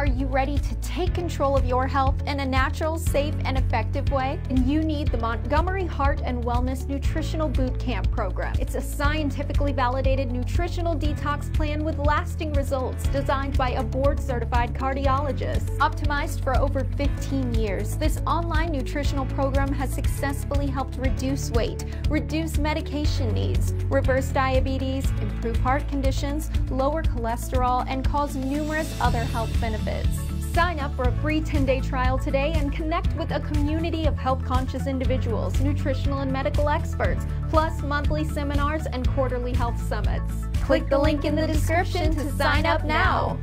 Are you ready to take control of your health in a natural, safe, and effective way? And you need the Montgomery Heart and Wellness Nutritional Boot Camp program. It's a scientifically validated nutritional detox plan with lasting results designed by a board certified cardiologist. Optimized for over 15 years, this online nutritional program has successfully helped reduce weight, reduce medication needs, reverse diabetes, improve heart conditions, lower cholesterol, and cause numerous other health benefits. Sign up for a free 10-day trial today and connect with a community of health-conscious individuals, nutritional and medical experts, plus monthly seminars and quarterly health summits. Click the link in the description to sign up now.